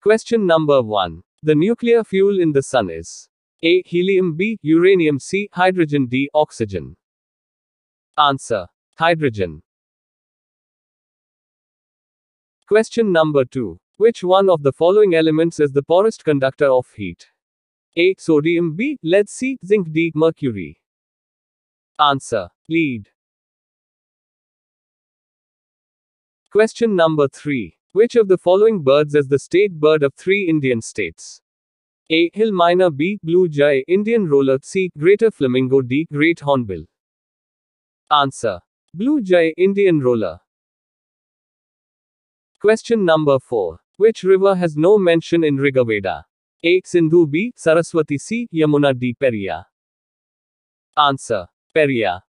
Question number 1. The nuclear fuel in the sun is A. Helium B. Uranium C. Hydrogen D. Oxygen. Answer. Hydrogen. Question number 2. Which one of the following elements is the poorest conductor of heat? A. Sodium B. Lead C. Zinc D. Mercury. Answer. Lead. Question number 3. Which of the following birds is the state bird of three Indian states? A. Hill myna B. Blue jay Indian roller C. Greater flamingo D. Great hornbill. Answer. Blue jay Indian roller. Question number 4. Which river has no mention in Rigveda? A. Sindhu B. Saraswati C. Yamuna D. Periyar. Answer. Periyar.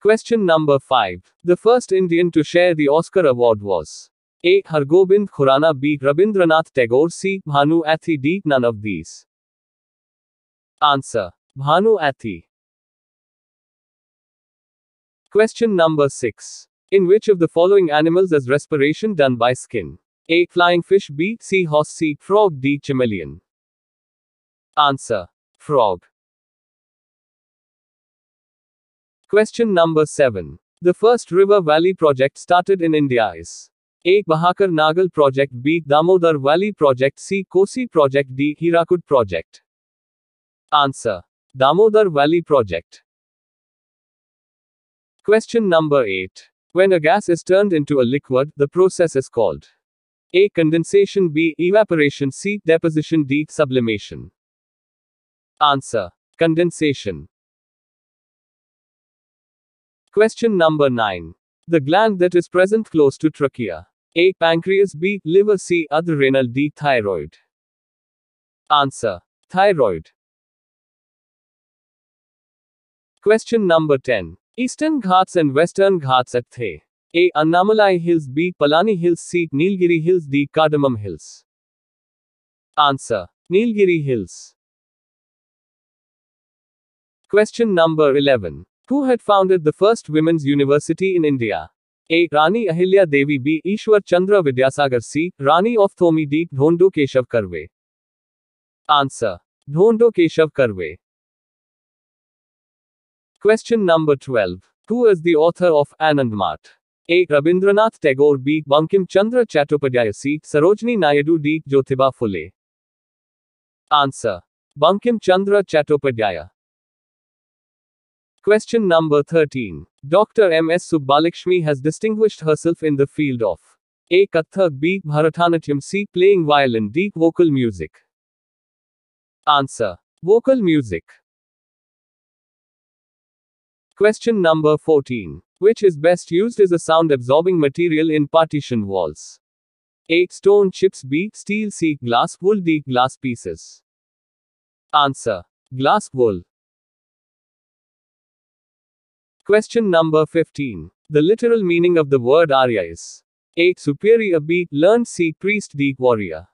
Question number 5. The first Indian to share the Oscar award was A. Hargobind Khurana B. Rabindranath Tagore C. Bhanu Athaiya D. None of these. Answer. Bhanu Athaiya. Question number 6. In which of the following animals is respiration done by skin? A. Flying fish B. Sea horse C. Frog D. Chameleon. Answer. Frog. Question number 7. The first river valley project started in India is A. Bhakra Nangal project B. Damodar Valley project C. Kosi project D. Hirakud project. Answer. Damodar Valley project. Question number 8. When a gas is turned into a liquid, the process is called A. Condensation B. Evaporation C. Deposition D. Sublimation. Answer. Condensation. Question number 9. The gland that is present close to trachea. A. Pancreas B. Liver C. Adrenal D. Thyroid. Answer. Thyroid. Question number 10. Eastern Ghats and Western Ghats at The. A. Annamalai Hills B. Palani Hills C. Nilgiri Hills D. Cardamom Hills. Answer. Nilgiri Hills. Question number 11. Who had founded the first women's university in India? A. Rani Ahilya Devi B. Ishwar Chandra Vidyasagar C. Rani of Thomi D. Dhondo Keshav Karve. Answer. Dhondo Keshav Karve. Question number 12. Who is the author of Anand Math? A. Rabindranath Tagore B. Bankim Chandra Chattopadhyay C. Sarojini Naidu D. Jyotiba Phule. Answer. Bankim Chandra Chattopadhyay. Question number 13. Dr. M. S. Subbulakshmi has distinguished herself in the field of A. Kathak B. Bharatanatyam C. Playing violin D. Vocal music. Answer. Vocal music. Question number 14. Which is best used as a sound absorbing material in partition walls? A. Stone chips B. Steel C. Glass wool D. Glass pieces. Answer. Glass wool. Question number 15. The literal meaning of the word Arya is A. Superior B. Learned C. Priest D. Warrior.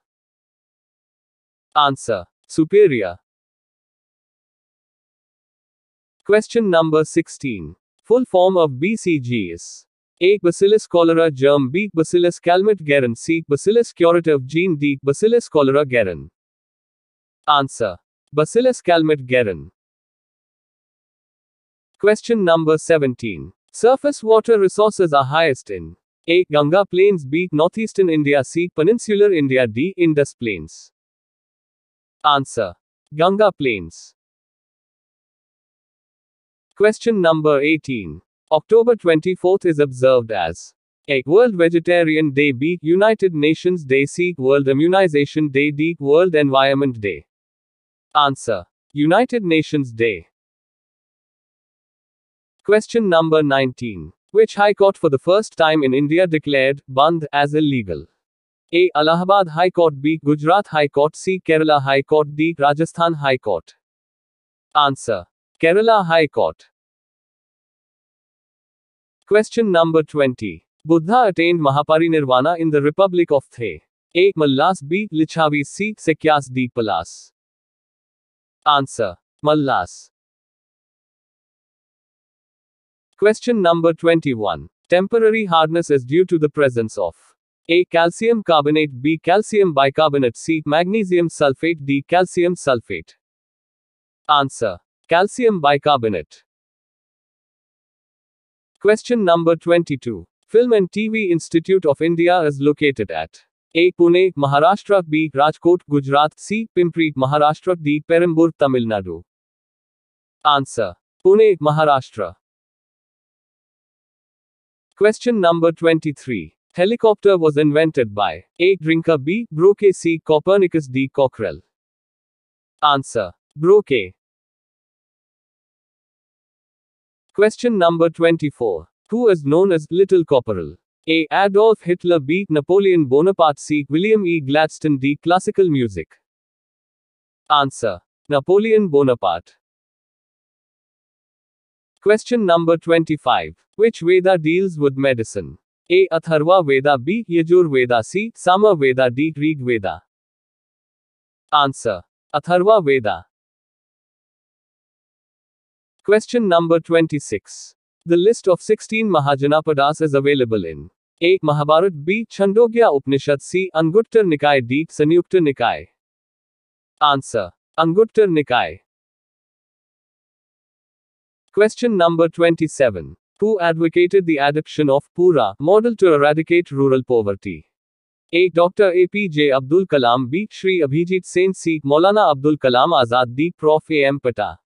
Answer. Superior. Question number 16. Full form of BCG is A. Bacillus cholera germ B. Bacillus calmette guerin C. Bacillus curative gene D. Bacillus cholera guerin. Answer. Bacillus calmette guerin. Question number 17. Surface water resources are highest in A. Ganga Plains B. Northeastern India C. Peninsular India D. Indus Plains. Answer. Ganga Plains. Question number 18. October 24th is observed as A. World Vegetarian Day B. United Nations Day C. World Immunization Day D. World Environment Day. Answer. United Nations Day. Question number 19. Which High Court for the first time in India declared Bandh as illegal? A. Allahabad High Court B. Gujarat High Court C. Kerala High Court D. Rajasthan High Court. Answer. Kerala High Court. Question number 20. Buddha attained Mahaparinirvana in the Republic of The. A. Mallas B. Licchavis C. Shakyas D. Palas. Answer. Mallas. Question number 21. Temporary hardness is due to the presence of A. Calcium carbonate B. Calcium bicarbonate C. Magnesium sulfate D. Calcium sulfate. Answer. Calcium bicarbonate. Question number 22. Film and TV Institute of India is located at A. Pune, Maharashtra B. Rajkot, Gujarat C. Pimpri, Maharashtra D. Perambur, Tamil Nadu. Answer. Pune, Maharashtra. Question number 23. Helicopter was invented by A. Drinker B. Broca C. Copernicus D. Cockrell. Answer. Broca. Question number 24. Who is known as Little Cockerell? A. Adolf Hitler B. Napoleon Bonaparte C. William E. Gladstone D. Classical music. Answer. Napoleon Bonaparte. Question number 25. Which Veda deals with medicine? A. Atharva Veda B. Yajur Veda C. Sama Veda D. Rig Veda. Answer. Atharva Veda. Question number 26. The list of 16 Mahajanapadas is available in A. Mahabharat B. Chandogya Upanishad C. Anguttar Nikay D. Sanyukta Nikay. Answer. Anguttar Nikay. Question number 27. Who advocated the adoption of Pura model to eradicate rural poverty? A. Dr. APJ Abdul Kalam B. Shri Abhijit Sen C. Maulana Abdul Kalam Azad D. Prof. A. M. Pata.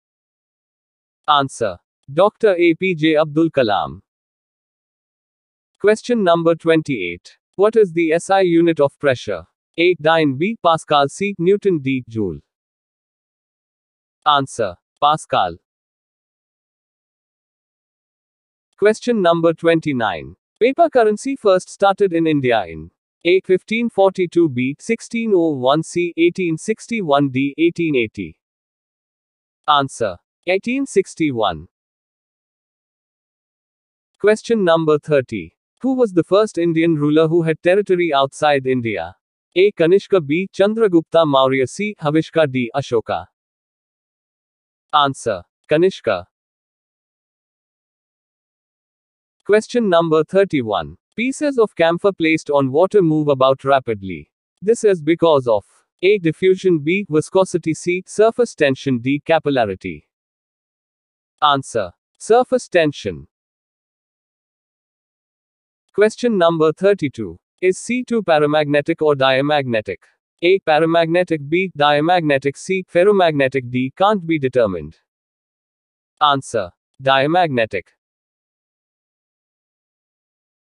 Answer. Dr. APJ Abdul Kalam. Question number 28. What is the SI unit of pressure? A. Dyne B. Pascal C. Newton D. Joule. Answer. Pascal. Question number 29. Paper currency first started in India in A. 1542 B. 1601 C. 1861 D. 1880. Answer. 1861. Question number 30. Who was the first Indian ruler who had territory outside India? A. Kanishka B. Chandragupta Maurya C. Huvishka D. Ashoka. Answer. Kanishka. Question number 31. Pieces of camphor placed on water move about rapidly. This is because of A. Diffusion B. Viscosity C. Surface tension D. Capillarity. Answer. Surface tension. Question number 32. Is C2 paramagnetic or diamagnetic? A. Paramagnetic B. Diamagnetic C. Ferromagnetic D. Can't be determined. Answer. Diamagnetic.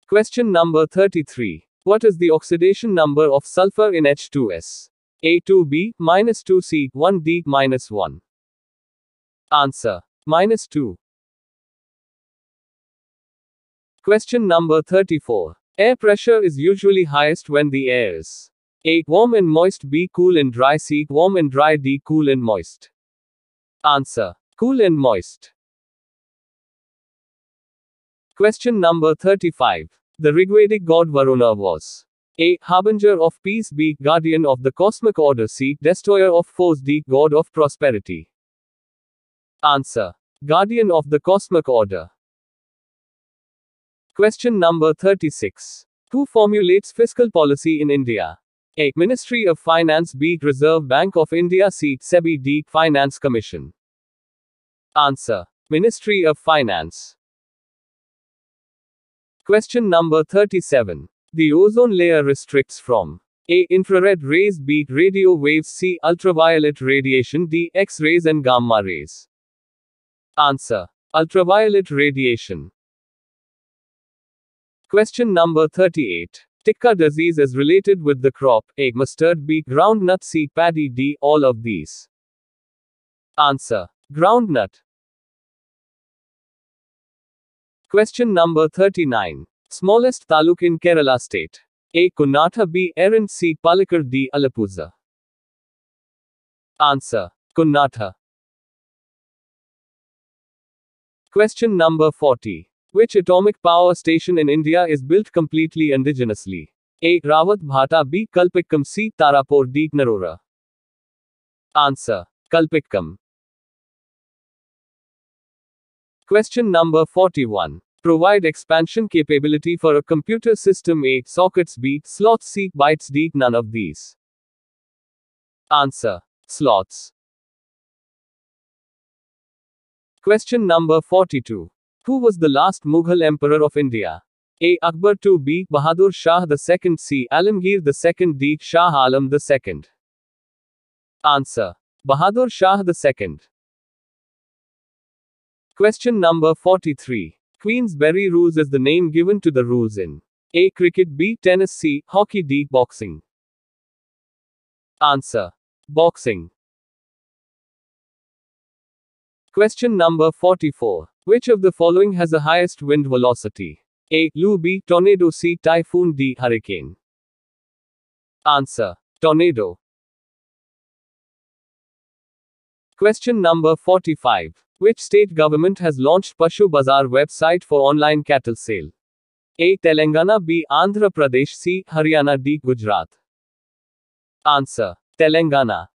Question number 33. What is the oxidation number of sulfur in H2S? A 2B, minus 2C, 1D, minus 1. Answer. Minus 2. Question number 34. Air pressure is usually highest when the air is A. Warm and moist B. Cool and dry C. Warm and dry D. Cool and moist. Answer. Cool and moist. Question number 35. The Rigvedic god Varuna was A. Harbinger of peace B. Guardian of the cosmic order C. Destroyer of foes D. God of prosperity. Answer. Guardian of the Cosmic Order. Question number 36. Who formulates fiscal policy in India? A. Ministry of Finance B. Reserve Bank of India C. SEBI D. Finance Commission. Answer. Ministry of Finance. Question number 37. The ozone layer restricts from A. Infrared rays B. Radio waves C. Ultraviolet radiation D. X rays and gamma rays. Answer. Ultraviolet radiation. Question number 38. Tikka disease is related with the crop A. Mustard B. Groundnut C. Paddy D. All of these. Answer. Groundnut. Question number 39. Smallest taluk in Kerala state. A. Kunnatha B. Erin C. Palakkad D. Alappuzha. Answer. Kunnatha. Question number 40. Which atomic power station in India is built completely indigenously? A. Rawat Bhata B. Kalpakkam C. Tarapur D. Narora. Answer. Kalpakkam. Question number 41. Provide expansion capability for a computer system A. Sockets B. Slots C. Bytes D. None of these. Answer. Slots. Question number 42. Who was the last Mughal emperor of India? A. Akbar II B. Bahadur Shah II C. Alamgir II D. Shah Alam II. Answer. Bahadur Shah II. Question number 43. Queensberry Rules is the name given to the rules in A. Cricket B. Tennis C. Hockey D. Boxing. Answer. Boxing. Question number 44. Which of the following has the highest wind velocity? A. Lu B. Tornado C. Typhoon D. Hurricane. Answer. Tornado. Question number 45. Which state government has launched Pashu Bazaar website for online cattle sale? A. Telangana B. Andhra Pradesh C. Haryana D. Gujarat. Answer. Telangana.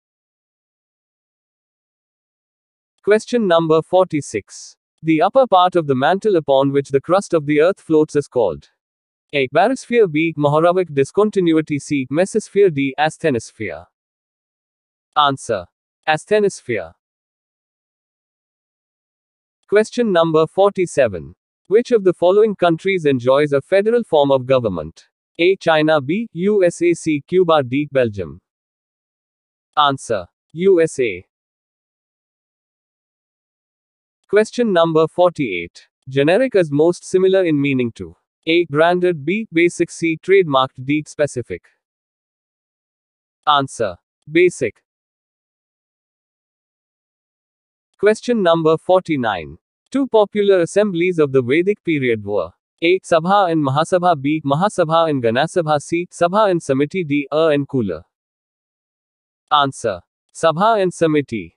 Question number 46. The upper part of the mantle upon which the crust of the earth floats is called A. Barysphere B. Moravec discontinuity C. Mesosphere D. Asthenosphere. Answer. Asthenosphere. Question number 47. Which of the following countries enjoys a federal form of government? A. China B. USA C. Cuba D. Belgium. Answer. USA. Question number 48. Generic is most similar in meaning to A. Branded B. Basic C. Trademarked D. Specific. Answer. Basic. Question number 49. Two popular assemblies of the Vedic period were A. Sabha and Mahasabha B. Mahasabha and Ganasabha C. Sabha and Samiti D. A and Kula. Answer. Sabha and Samiti.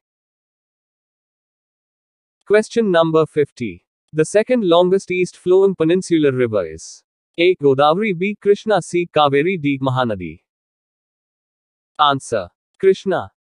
Question number 50. The second longest east flowing peninsular river is A. Godavari B. Krishna C. Kaveri D. Mahanadi. Answer. Krishna.